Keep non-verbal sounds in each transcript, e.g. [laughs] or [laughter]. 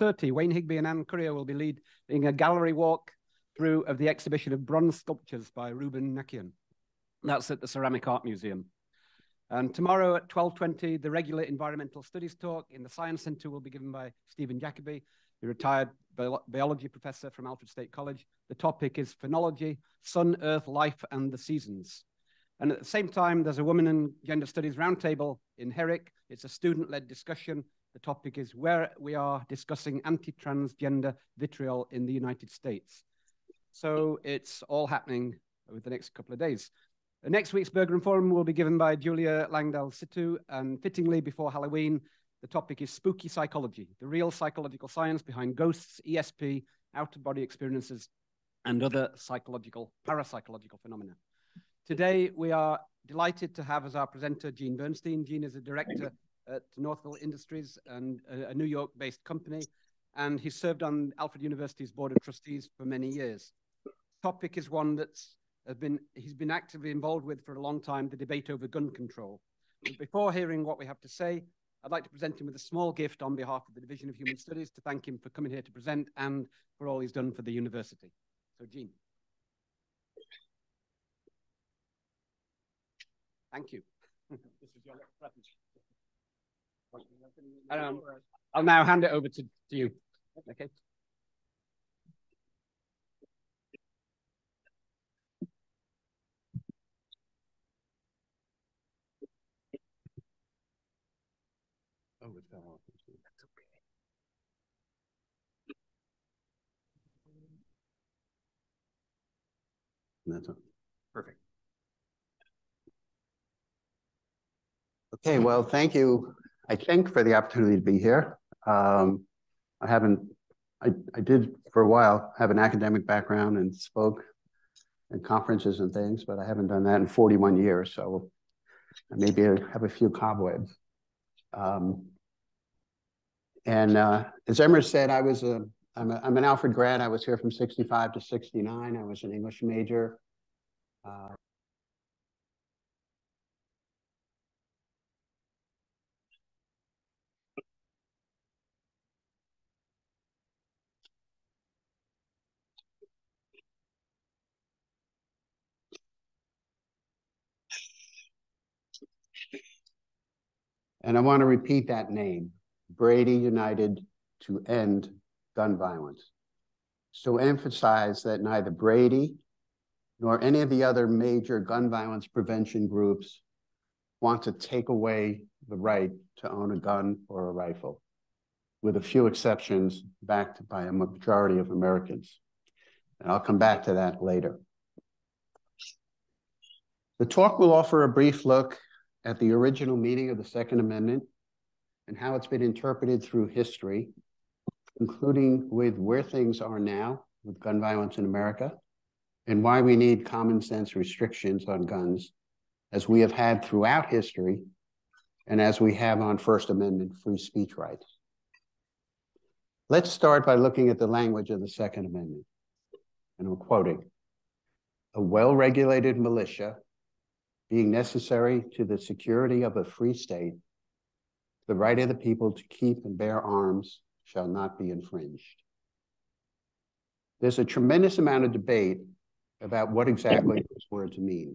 6.30, Wayne Higby and Anne Currier will be leading a gallery walk through of the exhibition of bronze sculptures by Reuben Nakian. That's at the Ceramic Art Museum. And tomorrow at 12.20, the regular environmental studies talk in the Science Centre will be given by Stephen Jacoby, the retired biology professor from Alfred State College. The topic is phenology, sun, earth, life, and the seasons. And at the same time, there's a women and gender studies roundtable in Herrick. It's a student-led discussion. The topic is where we are discussing anti-transgender vitriol in the United States. So it's all happening over the next couple of days. Next week's Bergren Forum will be given by Julia Langdal Situ, and fittingly before Halloween, the topic is spooky psychology, the real psychological science behind ghosts, ESP, out of body experiences, and other psychological, parapsychological phenomena. Today, we are delighted to have as our presenter Gene Bernstein. Gene is a director at Northville Industries and a, New York based company, and he served on Alfred University's Board of Trustees for many years. Topic is one that's uh, been he's been actively involved with for a long time the debate over gun control. But before hearing what we have to say, I'd like to present him with a small gift on behalf of the Division of Human Studies to thank him for coming here to present and for all he's done for the university. So, Gene. Thank you. [laughs] this is your present. Um, I'll now hand it over to, to you. Okay. Oh, it fell off. That's okay. That's a, perfect. Okay, well, thank you, I think, for the opportunity to be here. Um, I haven't, I, I did for a while have an academic background and spoke at conferences and things, but I haven't done that in 41 years, so maybe I have a few cobwebs. Um, and uh, as Emmer said, I was a I'm, a, I'm an Alfred grad. I was here from 65 to 69. I was an English major. Uh, and I want to repeat that name. Brady United to End Gun Violence. So emphasize that neither Brady nor any of the other major gun violence prevention groups want to take away the right to own a gun or a rifle, with a few exceptions backed by a majority of Americans. And I'll come back to that later. The talk will offer a brief look at the original meaning of the Second Amendment and how it's been interpreted through history, including with where things are now with gun violence in America and why we need common sense restrictions on guns as we have had throughout history and as we have on First Amendment free speech rights. Let's start by looking at the language of the Second Amendment. And I'm quoting A well regulated militia being necessary to the security of a free state the right of the people to keep and bear arms shall not be infringed. There's a tremendous amount of debate about what exactly those words mean,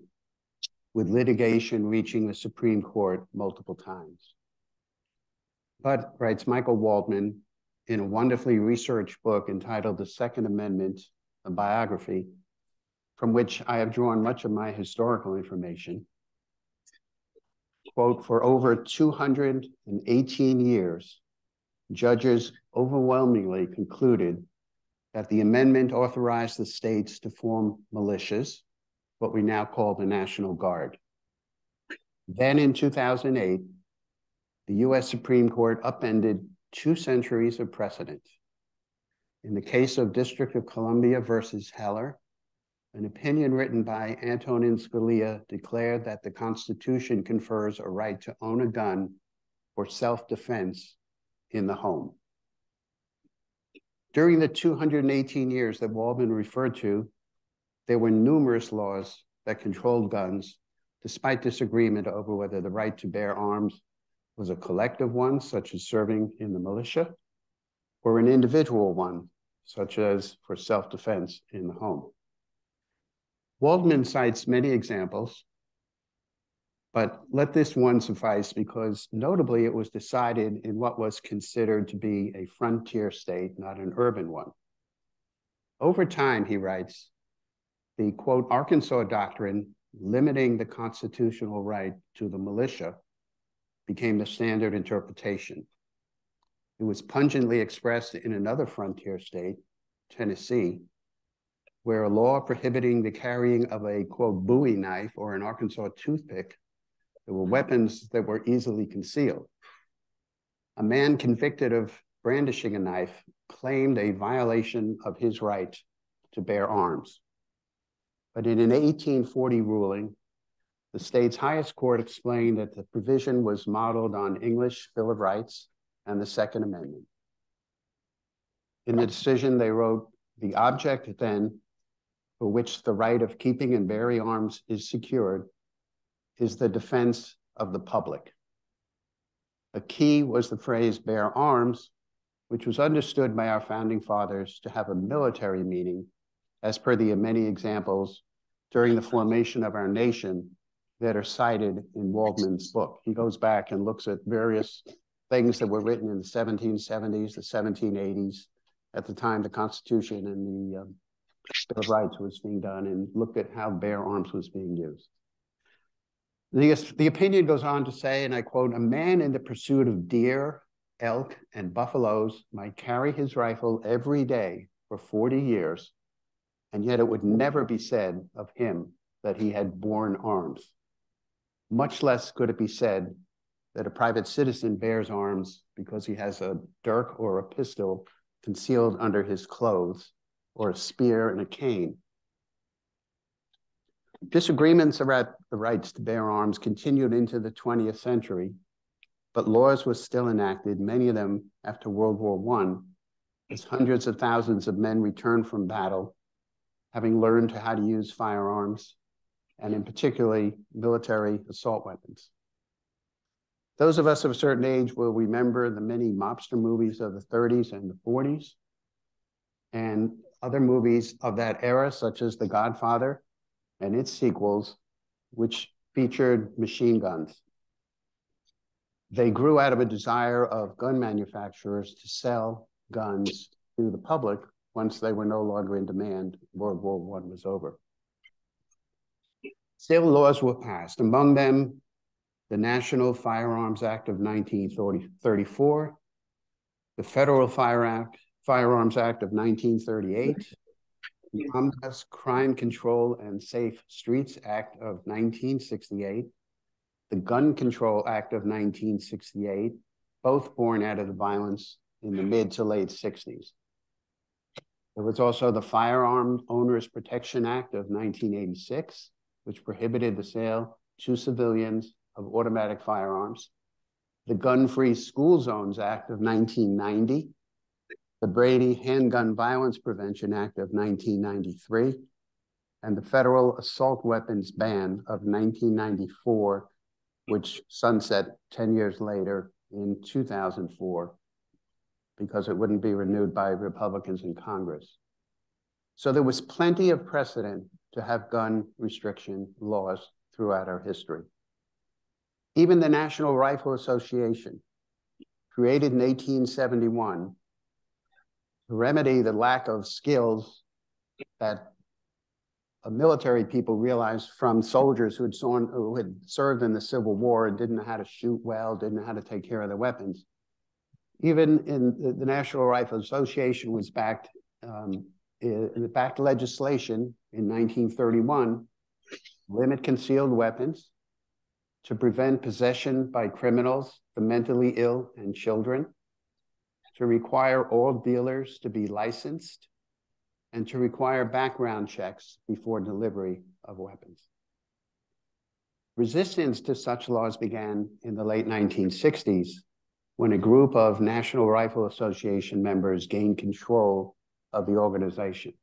with litigation reaching the Supreme Court multiple times. But, writes Michael Waldman in a wonderfully researched book entitled The Second Amendment, a biography, from which I have drawn much of my historical information, quote, for over 218 years, judges overwhelmingly concluded that the amendment authorized the states to form militias, what we now call the National Guard. Then in 2008, the US Supreme Court upended two centuries of precedent. In the case of District of Columbia versus Heller, an opinion written by Antonin Scalia declared that the Constitution confers a right to own a gun for self-defense in the home. During the 218 years that Waldman referred to, there were numerous laws that controlled guns, despite disagreement over whether the right to bear arms was a collective one, such as serving in the militia, or an individual one, such as for self-defense in the home. Waldman cites many examples, but let this one suffice because notably it was decided in what was considered to be a frontier state, not an urban one. Over time, he writes, the quote, Arkansas doctrine limiting the constitutional right to the militia became the standard interpretation. It was pungently expressed in another frontier state, Tennessee, where a law prohibiting the carrying of a quote bowie knife or an Arkansas toothpick, there were mm-hmm. weapons that were easily concealed. A man convicted of brandishing a knife claimed a violation of his right to bear arms. But in an 1840 ruling, the state's highest court explained that the provision was modeled on English Bill of Rights and the Second Amendment. In the decision, they wrote, the object then for which the right of keeping and bearing arms is secured is the defense of the public. A key was the phrase bear arms, which was understood by our founding fathers to have a military meaning, as per the many examples during the formation of our nation that are cited in Waldman's book. He goes back and looks at various things that were written in the 1770s, the 1780s, at the time the Constitution and the um, Bill of Rights was being done, and looked at how bear arms was being used. The, the opinion goes on to say, and I quote, a man in the pursuit of deer, elk, and buffaloes might carry his rifle every day for 40 years, and yet it would never be said of him that he had borne arms. Much less could it be said that a private citizen bears arms because he has a dirk or a pistol concealed under his clothes, or a spear and a cane. Disagreements about the rights to bear arms continued into the 20th century, but laws were still enacted, many of them after World War I, as hundreds of thousands of men returned from battle, having learned how to use firearms, and in particularly military assault weapons. Those of us of a certain age will remember the many mobster movies of the 30s and the 40s, and other movies of that era, such as The Godfather and its sequels, which featured machine guns. They grew out of a desire of gun manufacturers to sell guns to the public once they were no longer in demand. World War I was over. Still, laws were passed. Among them, the National Firearms Act of 1934, the Federal Fire Act, Firearms Act of 1938, the Omnibus Crime Control and Safe Streets Act of 1968, the Gun Control Act of 1968, both born out of the violence in the mid to late 60s. There was also the Firearm Owners Protection Act of 1986, which prohibited the sale to civilians of automatic firearms, the Gun Free School Zones Act of 1990, the Brady Handgun Violence Prevention Act of 1993, and the Federal Assault Weapons Ban of 1994, which sunset 10 years later in 2004 because it wouldn't be renewed by Republicans in Congress. So there was plenty of precedent to have gun restriction laws throughout our history. Even the National Rifle Association, created in 1871 to remedy the lack of skills that military people realized from soldiers who had, sawn, who had served in the Civil War and didn't know how to shoot well, didn't know how to take care of their weapons. Even in the, the National Rifle Association was backed, um, in, backed legislation in 1931, limit concealed weapons, to prevent possession by criminals, the mentally ill, and children, to require all dealers to be licensed, and to require background checks before delivery of weapons. Resistance to such laws began in the late 1960s when a group of National Rifle Association members gained control of the organization.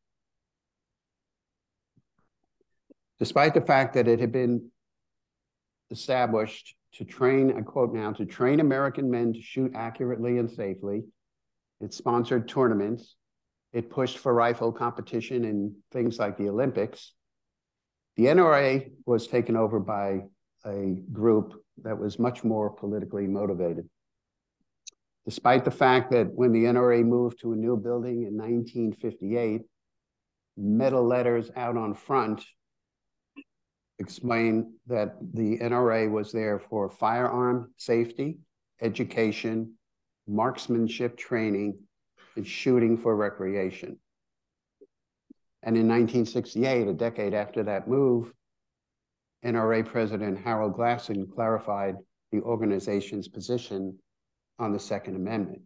Despite the fact that it had been established to train, I quote now, to train American men to shoot accurately and safely. It sponsored tournaments. It pushed for rifle competition in things like the Olympics. The NRA was taken over by a group that was much more politically motivated. Despite the fact that when the NRA moved to a new building in 1958, metal letters out on front explain that the NRA was there for firearm safety, education, marksmanship training, and shooting for recreation. And in 1968, a decade after that move, NRA President Harold Glassen clarified the organization's position on the Second Amendment.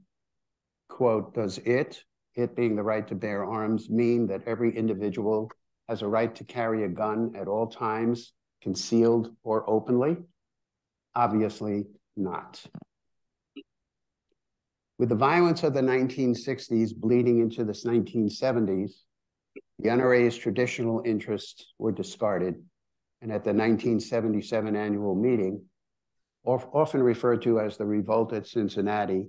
Quote, does it, it being the right to bear arms, mean that every individual has a right to carry a gun at all times, concealed or openly? Obviously not. With the violence of the 1960s bleeding into the 1970s, the NRA's traditional interests were discarded, and at the 1977 annual meeting, often referred to as the revolt at Cincinnati,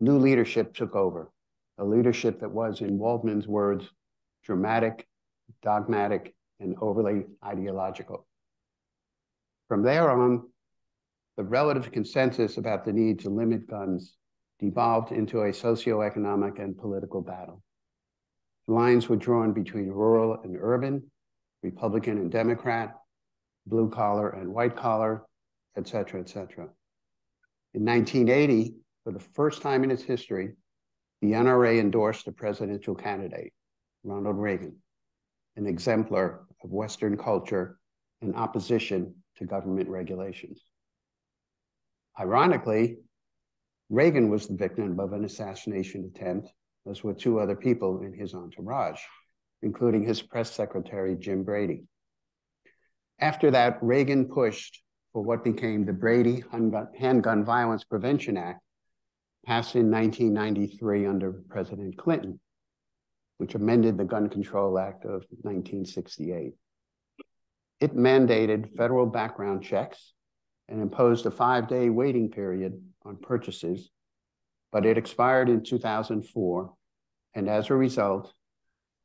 new leadership took over, a leadership that was, in Waldman's words, dramatic, dogmatic, and overly ideological. From there on, the relative consensus about the need to limit guns devolved into a socioeconomic and political battle. Lines were drawn between rural and urban, Republican and Democrat, blue collar and white collar, et cetera, et cetera. In 1980, for the first time in its history, the NRA endorsed a presidential candidate, Ronald Reagan, an exemplar of Western culture in opposition to government regulations. Ironically, Reagan was the victim of an assassination attempt, as were two other people in his entourage, including his press secretary, Jim Brady. After that, Reagan pushed for what became the Brady Handgun Violence Prevention Act, passed in 1993 under President Clinton, which amended the Gun Control Act of 1968. It mandated federal background checks and imposed a five day waiting period on purchases, but it expired in 2004. And as a result,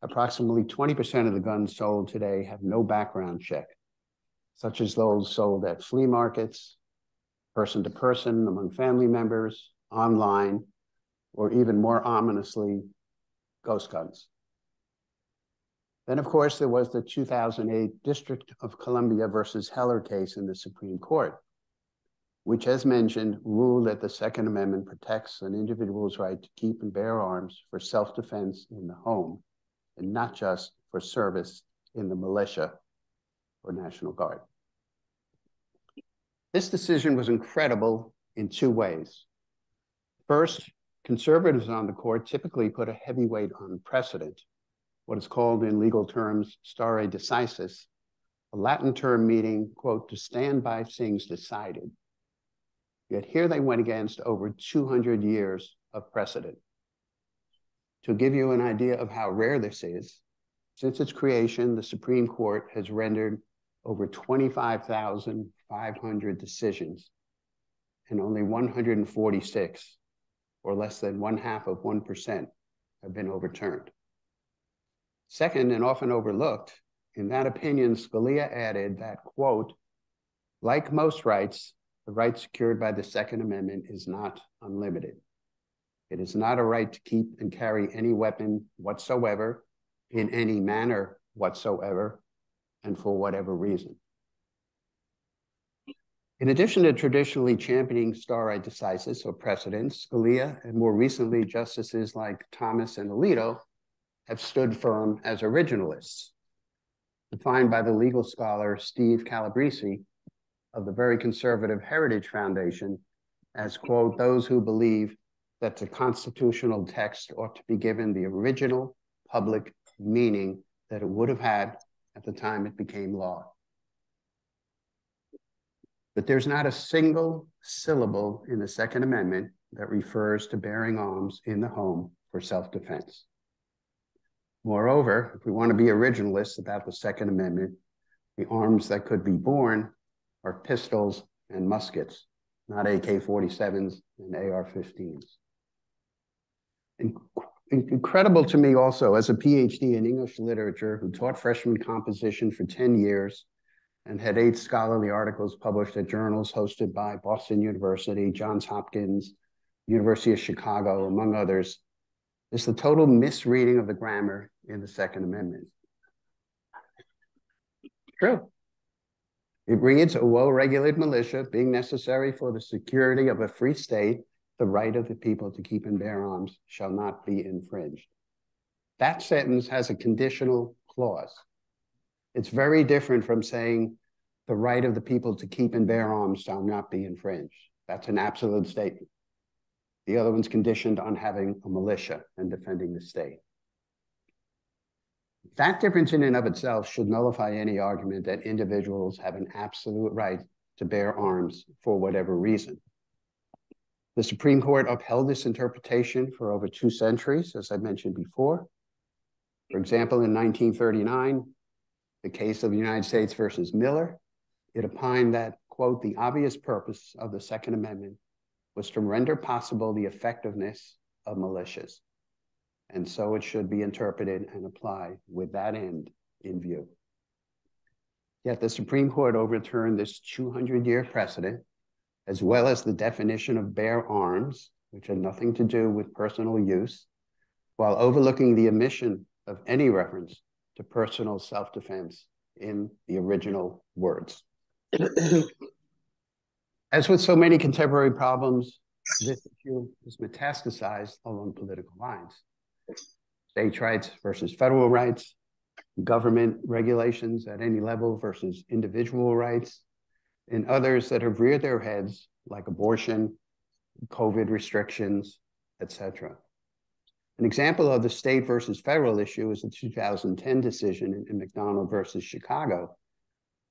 approximately 20% of the guns sold today have no background check such as those sold at flea markets, person to person, among family members, online, or even more ominously, ghost guns. Then, of course, there was the 2008 District of Columbia versus Heller case in the Supreme Court, which, as mentioned, ruled that the Second Amendment protects an individual's right to keep and bear arms for self defense in the home, and not just for service in the militia or National Guard. This decision was incredible in two ways. First, conservatives on the court typically put a heavy weight on precedent, what is called in legal terms stare decisis, a Latin term meaning, quote, to stand by things decided. Yet here they went against over 200 years of precedent. To give you an idea of how rare this is, since its creation, the Supreme Court has rendered over 25,500 decisions, and only 146, or less than one half of 1%, have been overturned. Second, and often overlooked, in that opinion, Scalia added that, quote, like most rights, the right secured by the Second Amendment is not unlimited. It is not a right to keep and carry any weapon whatsoever in any manner whatsoever and for whatever reason. In addition to traditionally championing stare decisis or precedents, Scalia and more recently justices like Thomas and Alito have stood firm as originalists, defined by the legal scholar Steve Calabresi of the very conservative Heritage Foundation as, quote, those who believe that the constitutional text ought to be given the original public meaning that it would have had at the time it became law. But there's not a single syllable in the Second Amendment that refers to bearing arms in the home for self defense. Moreover, if we want to be originalists about the Second Amendment, the arms that could be borne are pistols and muskets, not AK 47s and AR 15s. incredible to me also as a PhD in English literature who taught freshman composition for 10 years and had eight scholarly articles published at journals hosted by Boston University, Johns Hopkins, University of Chicago, among others, is the total misreading of the grammar in the Second Amendment. True. It reads a well regulated militia being necessary for the security of a free state, the right of the people to keep and bear arms shall not be infringed. That sentence has a conditional clause. It's very different from saying the right of the people to keep and bear arms shall not be infringed. That's an absolute statement. The other one's conditioned on having a militia and defending the state. That difference in and of itself should nullify any argument that individuals have an absolute right to bear arms for whatever reason. The Supreme Court upheld this interpretation for over two centuries, as I mentioned before. For example, in 1939, the case of the United States versus Miller, it opined that, quote, the obvious purpose of the Second Amendment was to render possible the effectiveness of militias. And so it should be interpreted and applied with that end in view. Yet the Supreme Court overturned this 200 year precedent, as well as the definition of bear arms, which had nothing to do with personal use, while overlooking the omission of any reference to personal self defense in the original words. [clears throat] As with so many contemporary problems, this issue is metastasized along political lines. States' rights versus federal rights, government regulations at any level versus individual rights, and others that have reared their heads, like abortion, COVID restrictions, etc. An example of the state versus federal issue is the 2010 decision in, McDonald versus Chicago,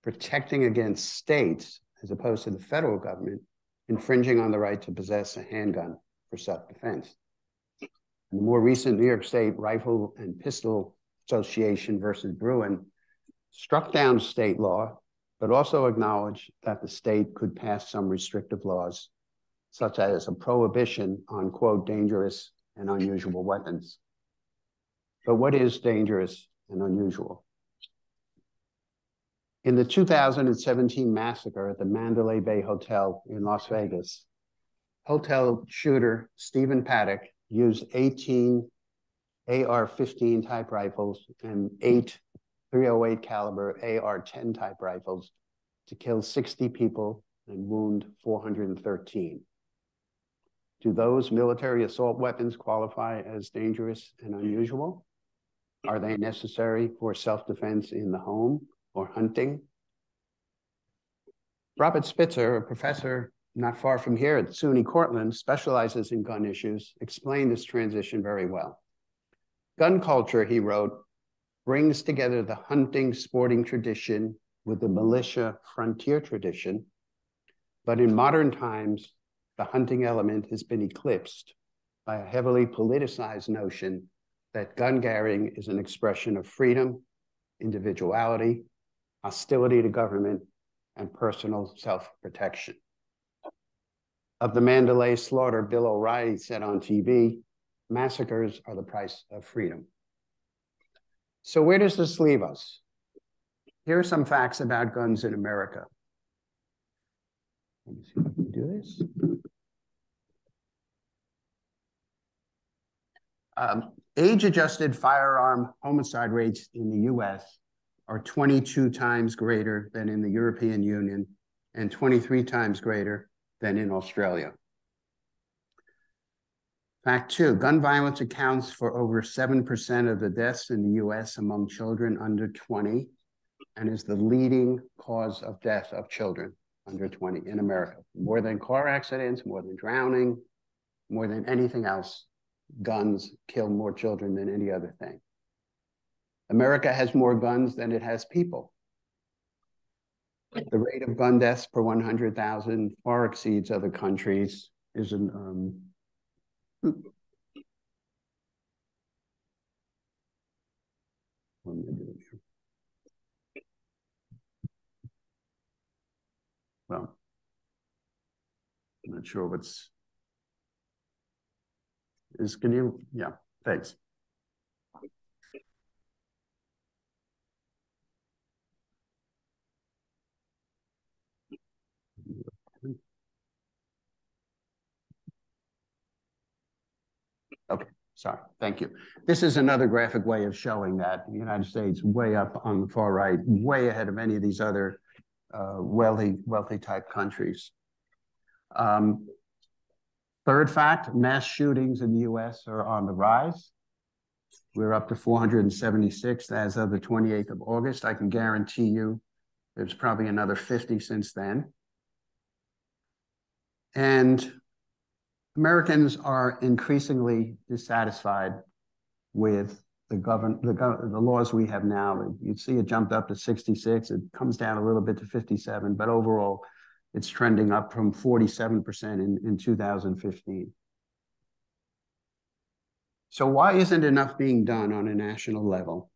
protecting against states as opposed to the federal government infringing on the right to possess a handgun for self-defense. The more recent New York State Rifle and Pistol Association versus Bruen struck down state law, but also acknowledged that the state could pass some restrictive laws, such as a prohibition on, quote, dangerous and unusual weapons. But what is dangerous and unusual? In the 2017 massacre at the Mandalay Bay Hotel in Las Vegas, hotel shooter Stephen Paddock used 18 AR-15 type rifles and eight 308 caliber AR-10 type rifles to kill 60 people and wound 413. Do those military assault weapons qualify as dangerous and unusual? Are they necessary for self-defense in the home or hunting. Robert Spitzer, a professor not far from here at SUNY Cortland, specializes in gun issues, explained this transition very well. Gun culture, he wrote, brings together the hunting sporting tradition with the militia frontier tradition. But in modern times, the hunting element has been eclipsed by a heavily politicized notion that gun carrying is an expression of freedom, individuality, hostility to government, and personal self-protection. Of the Mandalay slaughter, Bill O'Reilly said on TV, massacres are the price of freedom. So where does this leave us? Here are some facts about guns in America. Let me see if I can do this. Um, age-adjusted firearm homicide rates in the U.S are 22 times greater than in the European Union and 23 times greater than in Australia. Fact two, gun violence accounts for over 7% of the deaths in the US among children under 20 and is the leading cause of death of children under 20 in America. More than car accidents, more than drowning, more than anything else, guns kill more children than any other thing. America has more guns than it has people. The rate of gun deaths per 100,000 far exceeds other countries. Is an um? Well, I'm not sure what's is, can you, yeah, thanks. Okay, sorry, thank you. This is another graphic way of showing that the United States way up on the far right, way ahead of any of these other uh, wealthy, wealthy type countries. Um, third fact, mass shootings in the US are on the rise. We're up to 476 as of the 28th of August. I can guarantee you there's probably another 50 since then. And Americans are increasingly dissatisfied with the govern the, the laws we have now. You'd see it jumped up to 66. It comes down a little bit to 57, but overall, it's trending up from 47% in, in 2015. So why isn't enough being done on a national level?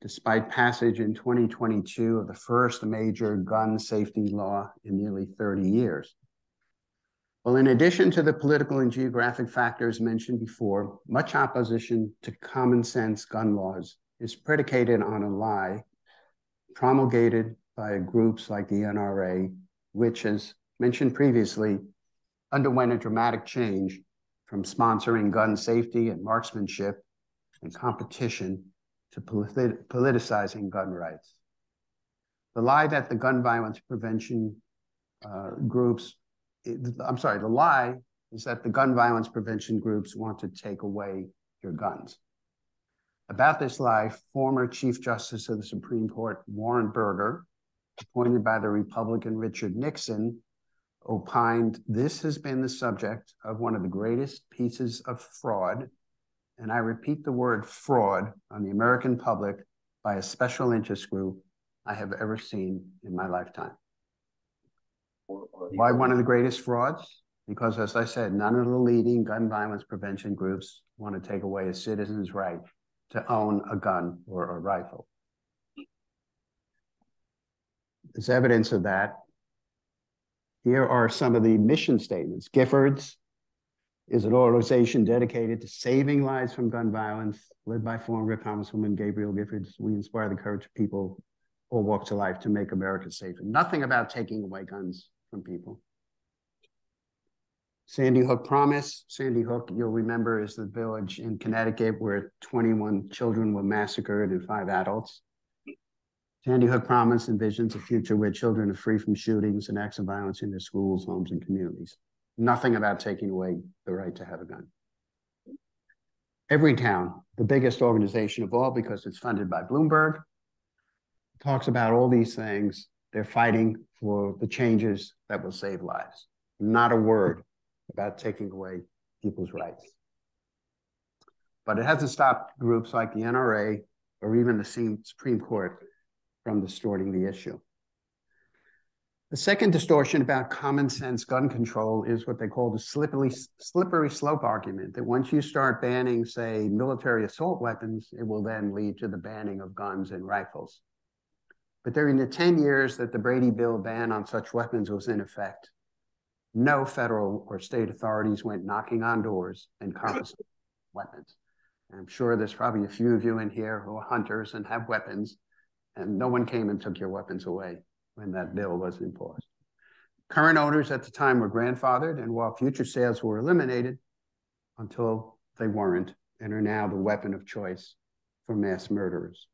Despite passage in 2022 of the first major gun safety law in nearly 30 years. Well, in addition to the political and geographic factors mentioned before, much opposition to common sense gun laws is predicated on a lie promulgated by groups like the NRA, which, as mentioned previously, underwent a dramatic change from sponsoring gun safety and marksmanship and competition to polit politicizing gun rights. The lie that the gun violence prevention uh, groups I'm sorry, the lie is that the gun violence prevention groups want to take away your guns. About this lie, former Chief Justice of the Supreme Court, Warren Burger, appointed by the Republican Richard Nixon, opined this has been the subject of one of the greatest pieces of fraud, and I repeat the word fraud on the American public by a special interest group I have ever seen in my lifetime. Why one of the greatest frauds? Because as I said, none of the leading gun violence prevention groups want to take away a citizen's right to own a gun or a rifle. There's evidence of that, here are some of the mission statements. Giffords is an organization dedicated to saving lives from gun violence, led by former Congresswoman Gabrielle Giffords. We inspire the courage of people all walks of life to make America safer. Nothing about taking away guns from people. Sandy Hook Promise. Sandy Hook, you'll remember, is the village in Connecticut where 21 children were massacred and five adults. Sandy Hook Promise envisions a future where children are free from shootings and acts of violence in their schools, homes, and communities. Nothing about taking away the right to have a gun. Every Town, the biggest organization of all because it's funded by Bloomberg, talks about all these things. They're fighting for the changes that will save lives. Not a word about taking away people's rights. But it hasn't stopped groups like the NRA or even the Supreme Court from distorting the issue. The second distortion about common sense gun control is what they call the slippery, slippery slope argument that once you start banning, say, military assault weapons, it will then lead to the banning of guns and rifles. But during the 10 years that the Brady Bill ban on such weapons was in effect, no federal or state authorities went knocking on doors and confiscating [laughs] weapons. And I'm sure there's probably a few of you in here who are hunters and have weapons, and no one came and took your weapons away when that bill was enforced. Current owners at the time were grandfathered, and while future sales were eliminated until they weren't, and are now the weapon of choice for mass murderers.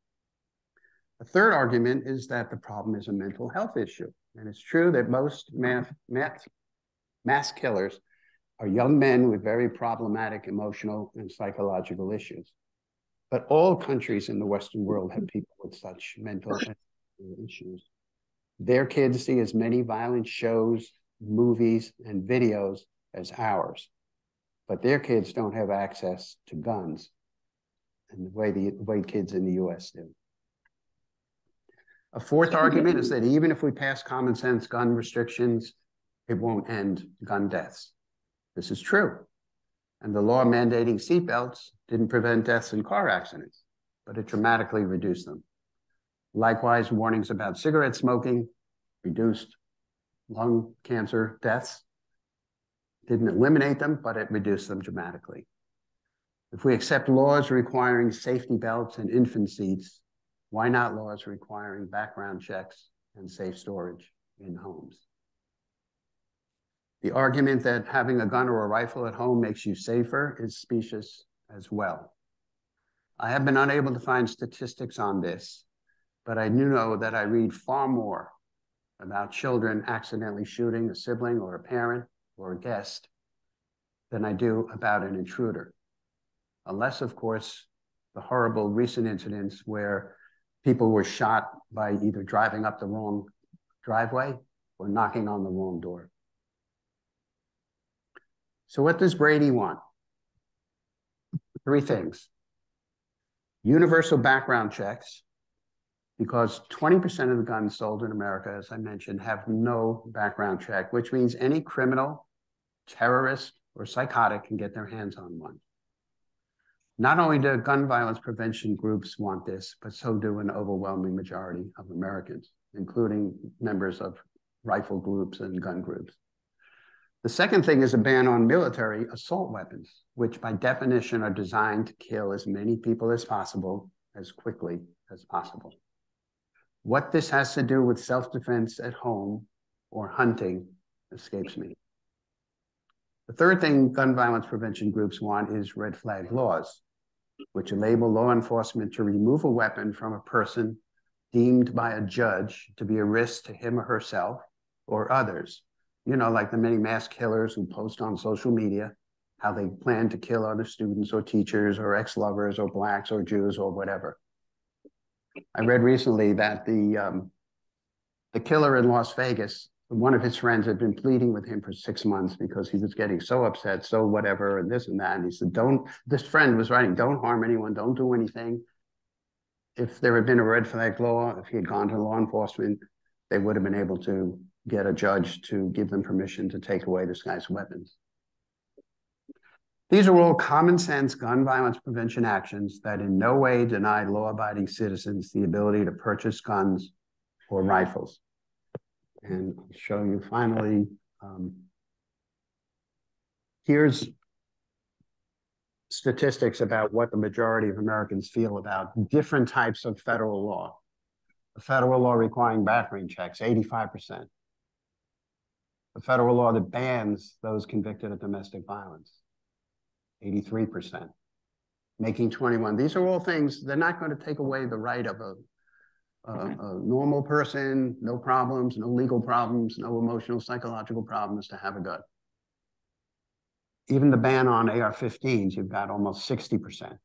A third argument is that the problem is a mental health issue. And it's true that most mass, mass, mass killers are young men with very problematic emotional and psychological issues. But all countries in the Western world have people with such mental issues. Their kids see as many violent shows, movies, and videos as ours. But their kids don't have access to guns in the way the, the way kids in the US do. A fourth argument is that even if we pass common sense gun restrictions, it won't end gun deaths. This is true. And the law mandating seatbelts didn't prevent deaths in car accidents, but it dramatically reduced them. Likewise, warnings about cigarette smoking reduced lung cancer deaths. Didn't eliminate them, but it reduced them dramatically. If we accept laws requiring safety belts and infant seats, why not laws requiring background checks and safe storage in homes? The argument that having a gun or a rifle at home makes you safer is specious as well. I have been unable to find statistics on this, but I do know that I read far more about children accidentally shooting a sibling or a parent or a guest than I do about an intruder. Unless, of course, the horrible recent incidents where people were shot by either driving up the wrong driveway or knocking on the wrong door. So, what does Brady want? Three things universal background checks, because 20% of the guns sold in America, as I mentioned, have no background check, which means any criminal, terrorist, or psychotic can get their hands on one. Not only do gun violence prevention groups want this, but so do an overwhelming majority of Americans, including members of rifle groups and gun groups. The second thing is a ban on military assault weapons, which by definition are designed to kill as many people as possible as quickly as possible. What this has to do with self-defense at home or hunting escapes me. The third thing gun violence prevention groups want is red flag laws, which enable law enforcement to remove a weapon from a person deemed by a judge to be a risk to him or herself or others. You know, like the many mass killers who post on social media how they plan to kill other students or teachers or ex-lovers or blacks or Jews or whatever. I read recently that the um, the killer in Las Vegas one of his friends had been pleading with him for six months because he was getting so upset, so whatever, and this and that. And he said, Don't, this friend was writing, don't harm anyone, don't do anything. If there had been a red flag law, if he had gone to law enforcement, they would have been able to get a judge to give them permission to take away this guy's weapons. These are all common sense gun violence prevention actions that in no way deny law abiding citizens the ability to purchase guns or rifles and I'll show you finally, um, here's statistics about what the majority of Americans feel about different types of federal law. The federal law requiring background checks, 85%. The federal law that bans those convicted of domestic violence, 83%. Making 21. These are all things, they're not going to take away the right of a a, a normal person, no problems, no legal problems, no emotional, psychological problems to have a gun. Even the ban on AR-15s, you've got almost 60%.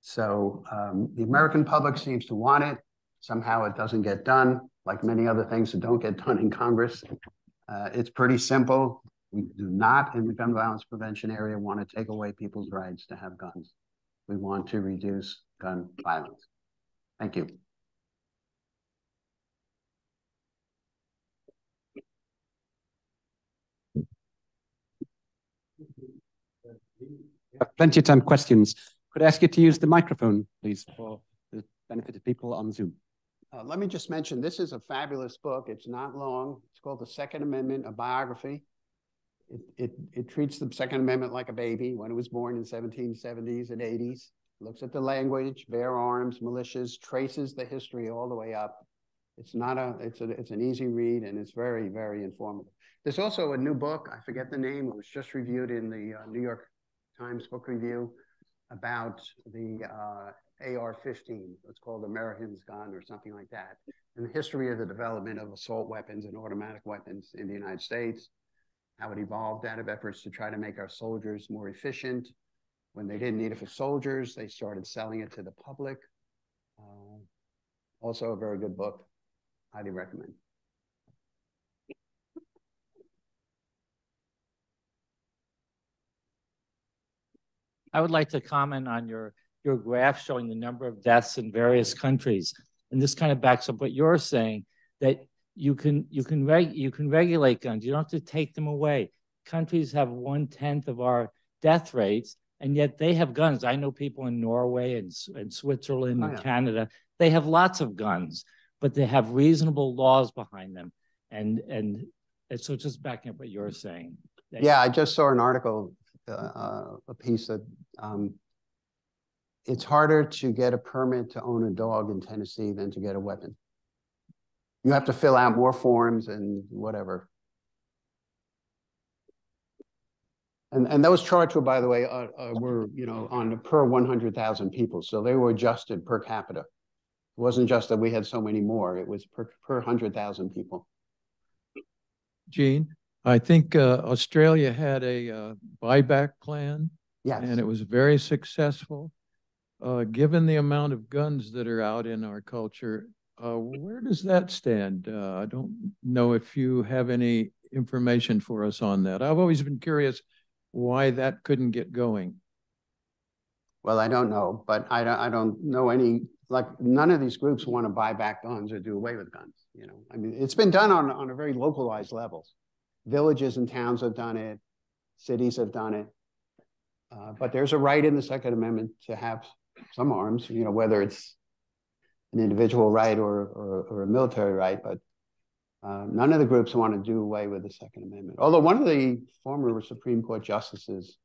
So um, the American public seems to want it. Somehow it doesn't get done, like many other things that don't get [laughs] done in Congress. Uh, it's pretty simple. We do not, in the gun violence prevention area, want to take away people's rights to have guns. We want to reduce gun violence. Thank you. plenty of time questions. Could I ask you to use the microphone, please, for the benefit of people on Zoom? Uh, let me just mention, this is a fabulous book. It's not long. It's called The Second Amendment, a biography. It, it, it treats the Second Amendment like a baby when it was born in 1770s and 80s looks at the language, bear arms, militias, traces the history all the way up. It's not a, it's a, it's an easy read and it's very, very informative. There's also a new book, I forget the name, it was just reviewed in the uh, New York Times Book Review about the uh, AR-15. It's called American's Gun or something like that. And the history of the development of assault weapons and automatic weapons in the United States, how it evolved out of efforts to try to make our soldiers more efficient, when they didn't need it for soldiers, they started selling it to the public. Uh, also a very good book. Highly recommend. I would like to comment on your, your graph showing the number of deaths in various countries. And this kind of backs up what you're saying, that you can you can reg you can regulate guns. You don't have to take them away. Countries have one tenth of our death rates, and yet they have guns. I know people in Norway and, and Switzerland oh, and yeah. Canada. They have lots of guns, but they have reasonable laws behind them. And and And so just backing up what you're saying. Yeah, I just saw an article, uh, uh, a piece that um, it's harder to get a permit to own a dog in Tennessee than to get a weapon. You have to fill out more forms and whatever. And, and those charts were, by the way, uh, uh, were, you know, on per 100,000 people. So they were adjusted per capita. It wasn't just that we had so many more, it was per, per 100,000 people. Gene, I think uh, Australia had a uh, buyback plan. Yes. And it was very successful. Uh, given the amount of guns that are out in our culture, uh, where does that stand? Uh, I don't know if you have any information for us on that. I've always been curious why that couldn't get going. Well, I don't know, but I don't, I don't know any, like, none of these groups want to buy back guns or do away with guns. You know, I mean, it's been done on, on a very localized levels. Villages and towns have done it, cities have done it. Uh, but there's a right in the Second Amendment to have some arms, you know, whether it's an individual right or, or, or a military right, but uh, none of the groups want to do away with the Second Amendment. Although one of the former Supreme Court justices,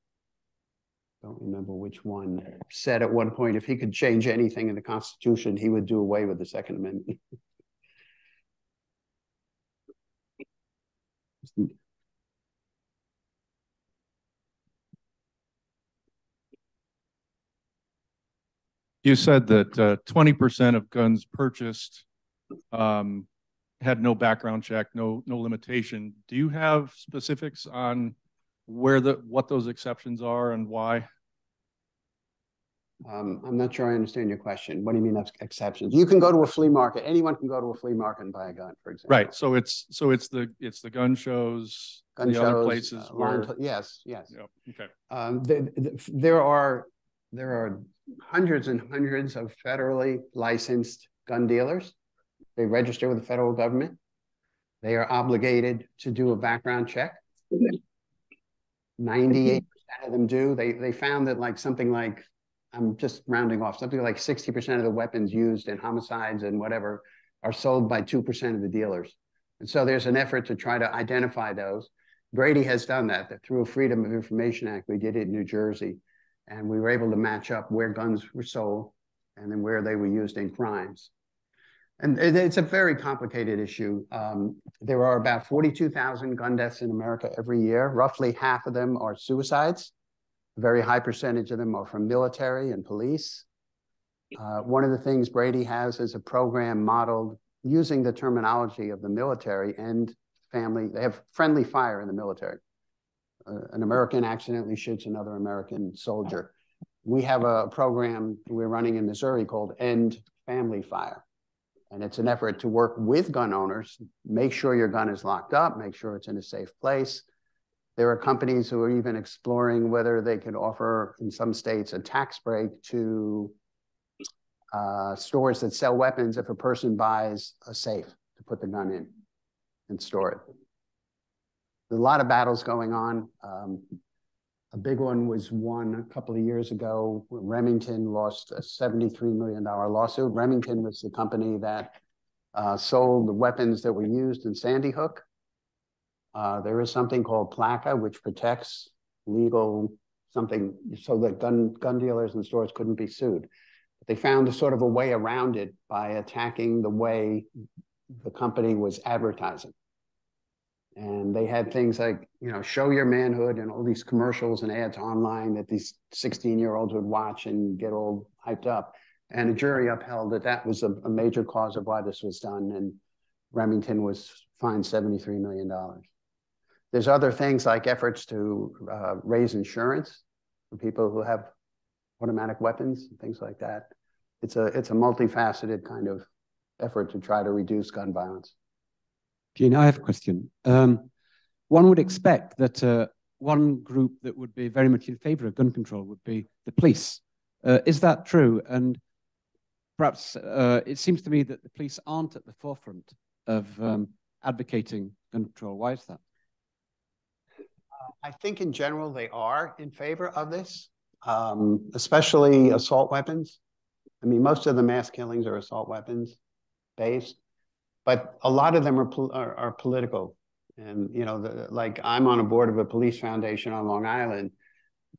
don't remember which one, said at one point if he could change anything in the Constitution, he would do away with the Second Amendment. You said that uh, 20% of guns purchased um, had no background check, no no limitation. Do you have specifics on where the what those exceptions are and why? Um, I'm not sure I understand your question. What do you mean that's exceptions? You can go to a flea market. Anyone can go to a flea market and buy a gun, for example. Right. So it's so it's the it's the gun shows, Gun the shows, other places uh, where. yes, yes. Yep. Okay. Um, the, the, there are there are hundreds and hundreds of federally licensed gun dealers. They register with the federal government. They are obligated to do a background check. Ninety-eight percent of them do. They they found that like something like I'm just rounding off something like sixty percent of the weapons used in homicides and whatever are sold by two percent of the dealers. And so there's an effort to try to identify those. Brady has done that, that through a Freedom of Information Act. We did it in New Jersey, and we were able to match up where guns were sold and then where they were used in crimes. And it's a very complicated issue. Um, there are about 42,000 gun deaths in America every year. Roughly half of them are suicides. A very high percentage of them are from military and police. Uh, one of the things Brady has is a program modeled using the terminology of the military and family. They have friendly fire in the military. Uh, an American accidentally shoots another American soldier. We have a program we're running in Missouri called End Family Fire. And it's an effort to work with gun owners, make sure your gun is locked up, make sure it's in a safe place. There are companies who are even exploring whether they could offer, in some states, a tax break to uh, stores that sell weapons if a person buys a safe to put the gun in and store it. There's a lot of battles going on. Um, a big one was won a couple of years ago. Remington lost a $73 million lawsuit. Remington was the company that uh, sold the weapons that were used in Sandy Hook. Uh, there is something called PLCAA, which protects legal something so that gun, gun dealers and stores couldn't be sued. But they found a sort of a way around it by attacking the way the company was advertising. And they had things like, you know, show your manhood and all these commercials and ads online that these 16 year olds would watch and get all hyped up. And a jury upheld that that was a, a major cause of why this was done. And Remington was fined $73 million. There's other things like efforts to uh, raise insurance for people who have automatic weapons and things like that. It's a, it's a multifaceted kind of effort to try to reduce gun violence. Gene, I have a question. Um, one would expect that uh, one group that would be very much in favor of gun control would be the police. Uh, is that true? And perhaps uh, it seems to me that the police aren't at the forefront of um, advocating gun control. Why is that? I think in general they are in favor of this, um, especially assault weapons. I mean, most of the mass killings are assault weapons based but a lot of them are, are, are political And, you know, the, like I'm on a board of a police foundation on Long Island.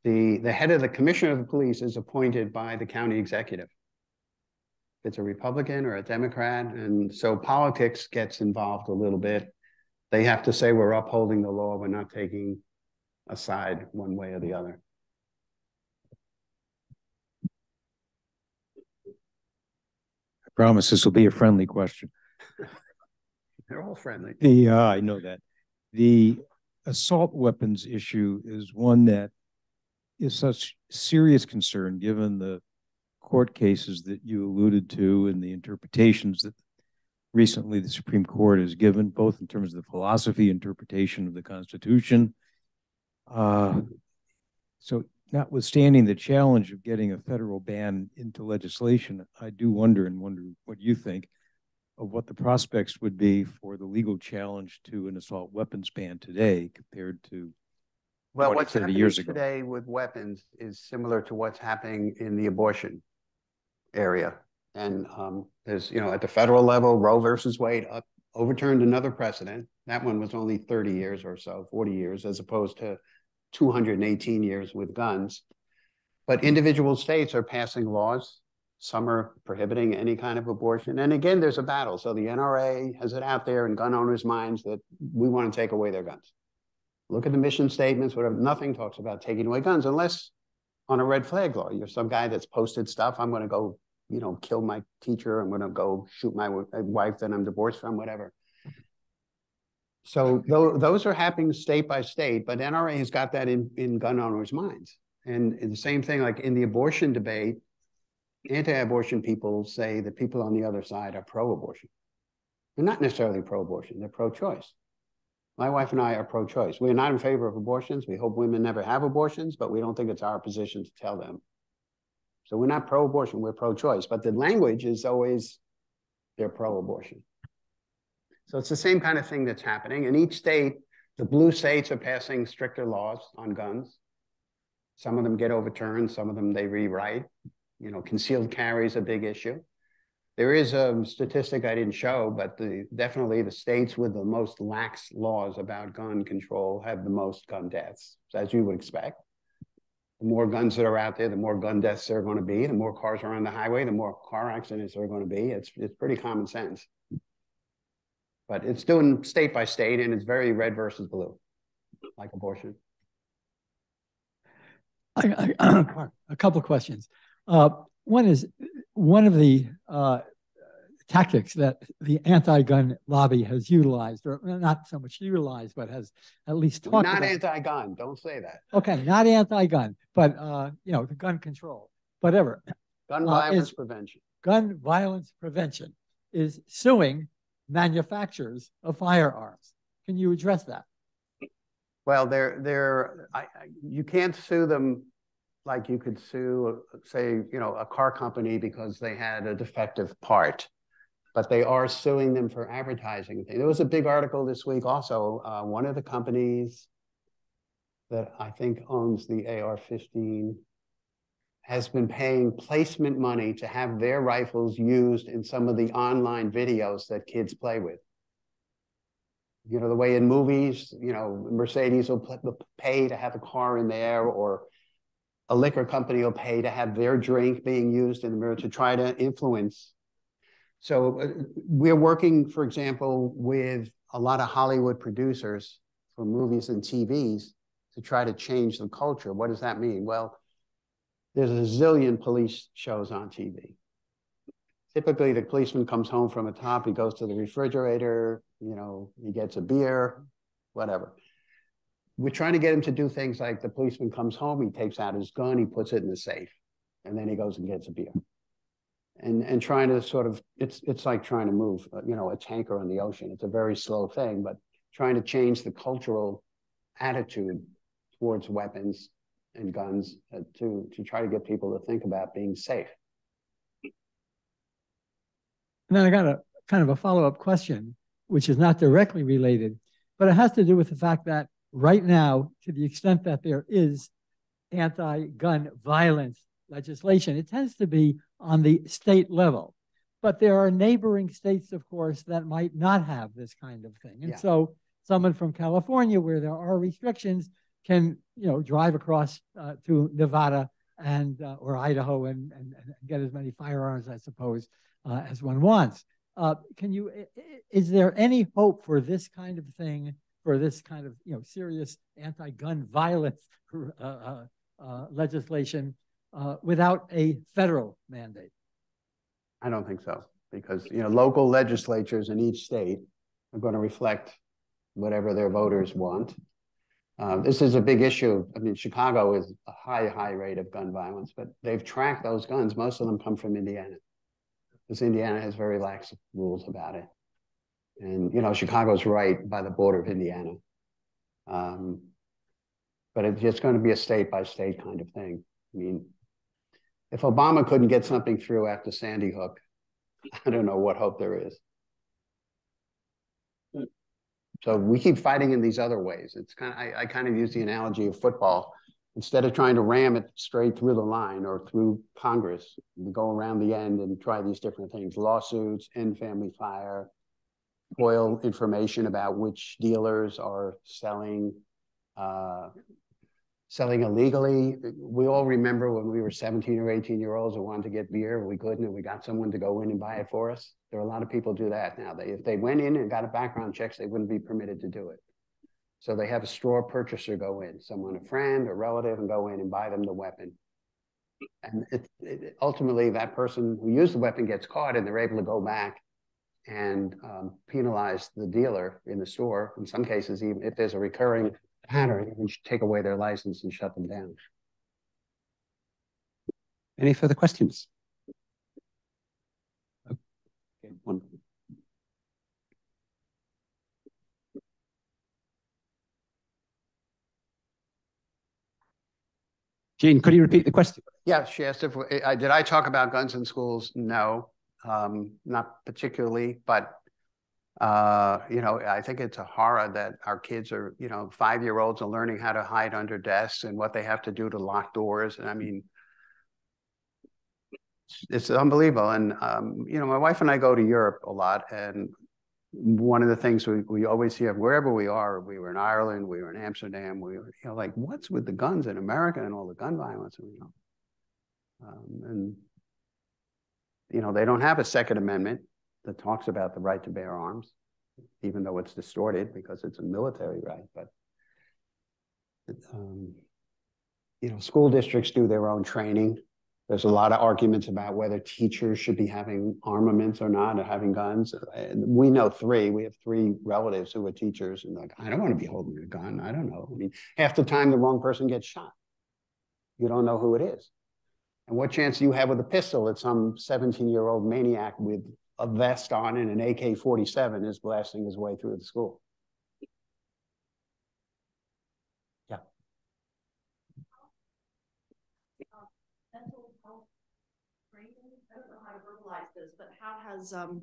The, the head of the commissioner of the police is appointed by the county executive. It's a Republican or a Democrat. And so politics gets involved a little bit. They have to say we're upholding the law. We're not taking a side one way or the other. I promise this will be a friendly question. They're all friendly. The, uh, I know that. The assault weapons issue is one that is such serious concern, given the court cases that you alluded to and the interpretations that recently the Supreme Court has given, both in terms of the philosophy interpretation of the Constitution. Uh, so notwithstanding the challenge of getting a federal ban into legislation, I do wonder and wonder what you think of what the prospects would be for the legal challenge to an assault weapons ban today compared to Well, 20, what's 30 happening years ago. today with weapons is similar to what's happening in the abortion area. And um, there's, you know, at the federal level, Roe versus Wade up, overturned another precedent. That one was only 30 years or so, 40 years, as opposed to 218 years with guns. But individual states are passing laws. Some are prohibiting any kind of abortion. And again, there's a battle. So the NRA has it out there in gun owners' minds that we want to take away their guns. Look at the mission statements, whatever. Nothing talks about taking away guns unless on a red flag law. You're some guy that's posted stuff. I'm going to go, you know, kill my teacher. I'm going to go shoot my uh, wife that I'm divorced from, whatever. So th those are happening state by state, but NRA has got that in, in gun owners' minds. And, and the same thing, like in the abortion debate, anti-abortion people say that people on the other side are pro-abortion. They're not necessarily pro-abortion, they're pro-choice. My wife and I are pro-choice. We're not in favor of abortions. We hope women never have abortions, but we don't think it's our position to tell them. So we're not pro-abortion, we're pro-choice. But the language is always they're pro-abortion. So it's the same kind of thing that's happening. In each state, the blue states are passing stricter laws on guns. Some of them get overturned, some of them they rewrite. You know, concealed carry is a big issue. There is a statistic I didn't show, but the, definitely the states with the most lax laws about gun control have the most gun deaths, as you would expect. The more guns that are out there, the more gun deaths there are going to be. The more cars are on the highway, the more car accidents there are going to be. It's, it's pretty common sense. But it's doing state by state, and it's very red versus blue, like abortion. I, I, [clears throat] a couple questions. Uh, one is one of the uh, tactics that the anti-gun lobby has utilized, or not so much utilized, but has at least talked Not about. anti-gun. Don't say that. Okay, not anti-gun, but uh, you know, the gun control, whatever. Gun Uh, violence is- prevention. Gun violence prevention is suing manufacturers of firearms. Can you address that? Well, they're they're I, you can't sue them like you could sue, say, you know, a car company because they had a defective part, but they are suing them for advertising. There was a big article this week also. Uh, one of the companies that I think owns the AR-15 has been paying placement money to have their rifles used in some of the online videos that kids play with you know, the way in movies, you know, Mercedes will pay to have a car in there, or a liquor company will pay to have their drink being used in the mirror to try to influence. So uh, we're working, for example, with a lot of Hollywood producers for movies and TVs to try to change the culture. What does that mean? Well, there's a zillion police shows on TV. Typically, the policeman comes home from a top, he goes to the refrigerator, you know, he gets a beer, whatever. We're trying to get him to do things like the policeman comes home, he takes out his gun, he puts it in the safe, and then he goes and gets a beer. And, and trying to sort of, it's, it's like trying to move, uh, you know, a tanker on the ocean. It's a very slow thing, but trying to change the cultural attitude towards weapons and guns uh, to, to try to get people to think about being safe. And then I got a kind of a follow-up question, which is not directly related, but it has to do with the fact that right now, to the extent that there is anti-gun violence legislation, it tends to be on the state level. But there are neighboring states, of course, that might not have this kind of thing. And Yeah. so someone from California, where there are restrictions, can you know drive across uh, to Nevada and uh, or Idaho and, and, and, get as many firearms, I suppose, uh, as one wants. Uh, can you? Is there any hope for this kind of thing? For this kind of you know serious anti-gun violence uh, uh, uh, legislation without a federal mandate? I don't think so, because you know local legislatures in each state are going to reflect whatever their voters want. Uh, this is a big issue. I mean, Chicago is a high, high rate of gun violence, but they've tracked those guns. Most of them come from Indiana, because Indiana has very lax rules about it. And you know, Chicago's right by the border of Indiana. Um, but it's just going to be a state by state kind of thing. I mean, if Obama couldn't get something through after Sandy Hook, [laughs] I don't know what hope there is. So we keep fighting in these other ways. It's kind of, I, I kind of use the analogy of football. Instead of trying to ram it straight through the line or through Congress, we go around the end and try these different things, lawsuits, end family fire, FOIL information about which dealers are selling uh, selling illegally. We all remember when we were 17 or 18 year olds and wanted to get beer, we couldn't, and we got someone to go in and buy it for us. There are a lot of people do that now. They, if they went in and got a background check, they wouldn't be permitted to do it. So they have a straw purchaser go in, someone, a friend, a relative, and go in and buy them the weapon. And it, it, ultimately, that person who used the weapon gets caught, and they're able to go back and um, penalize the dealer in the store. In some cases, even if there's a recurring pattern, should take away their license and shut them down. Any further questions? Okay, one. Gene, could you repeat the question? Yeah, she asked if, I, did I talk about guns in schools? No, um, not particularly, but uh, you know, I think it's a horror that our kids are, you know, five year olds are learning how to hide under desks and what they have to do to lock doors. And I mean, it's unbelievable. And, um, you know, my wife and I go to Europe a lot. And one of the things we, we always hear wherever we are, we were in Ireland, we were in Amsterdam, we were, you know, like, what's with the guns in America and all the gun violence? And, You know, um, and, you know, they don't have a Second Amendment that talks about the right to bear arms, even though it's distorted because it's a military right. But um, you know, school districts do their own training. There's a lot of arguments about whether teachers should be having armaments or not, or having guns. We know three. We have three relatives who are teachers, and like, I don't want to be holding a gun. I don't know. I mean, half the time the wrong person gets shot. You don't know who it is. And what chance do you have with a pistol that some 17 year old maniac with a vest on and an AK-47 is blasting his way through the school. Yeah. I don't know how to verbalize this, but how has um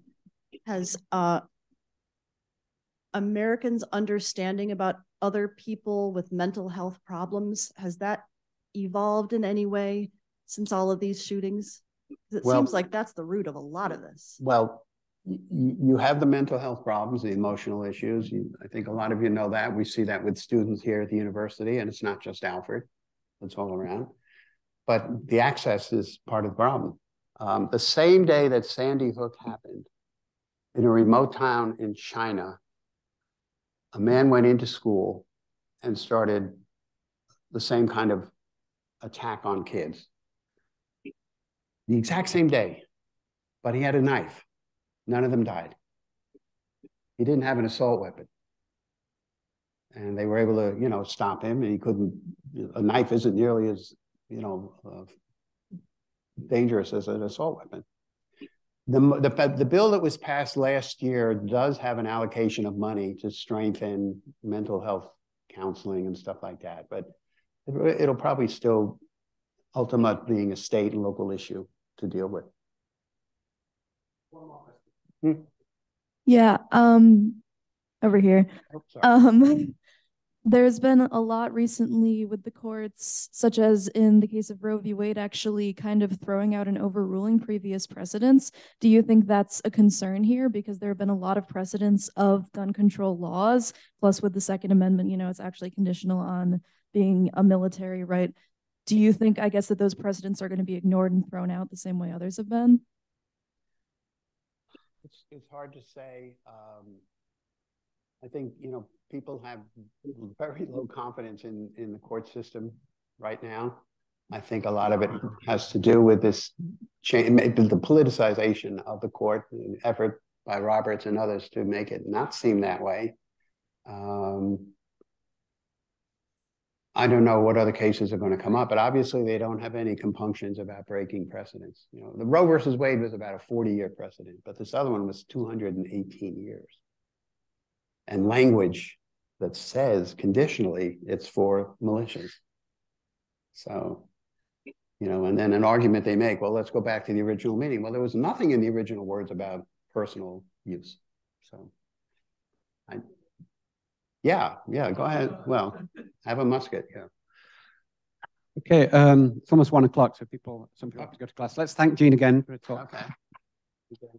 has uh Americans' understanding about other people with mental health problems has that evolved in any way since all of these shootings? It well, seems like that's the root of a lot of this. Well, you have the mental health problems, the emotional issues. You, I think a lot of you know that. We see that with students here at the university, and it's not just Alfred, it's all around. But the access is part of the problem. Um, the same day that Sandy Hook happened, in a remote town in China, a man went into school and started the same kind of attack on kids the exact same day, but he had a knife. None of them died. He didn't have an assault weapon. And they were able to, you know, stop him. And he couldn't, a knife isn't nearly as, you know, uh, dangerous as an assault weapon. The, the, the bill that was passed last year does have an allocation of money to strengthen mental health counseling and stuff like that, but it, it'll probably still ultimate being a state and local issue to deal with. Hmm? Yeah, um, over here. Oh, um, [laughs] There's been a lot recently with the courts, such as in the case of Roe v. Wade, actually kind of throwing out and overruling previous precedents. Do you think that's a concern here? Because there have been a lot of precedents of gun control laws. Plus, with the Second Amendment, you know, it's actually conditional on being a military right. Do you think, I guess, that those precedents are going to be ignored and thrown out the same way others have been? It's, it's hard to say. Um, I think, you know, people have very low confidence in, in the court system right now. I think a lot of it has to do with this change, the politicization of the court, the effort by Roberts and others to make it not seem that way. Um, I don't know what other cases are going to come up, but obviously they don't have any compunctions about breaking precedents. You know, the Roe versus Wade was about a 40-year precedent, but this other one was 218 years and language that says conditionally it's for militias. So, you know, and then an argument they make, well, let's go back to the original meaning. Well, there was nothing in the original words about personal use. So, I, yeah, yeah, go ahead. Well, have a musket, yeah. Okay, um, it's almost one o'clock, so people, some people have to go to class. Let's thank Gene again for a talk. Okay.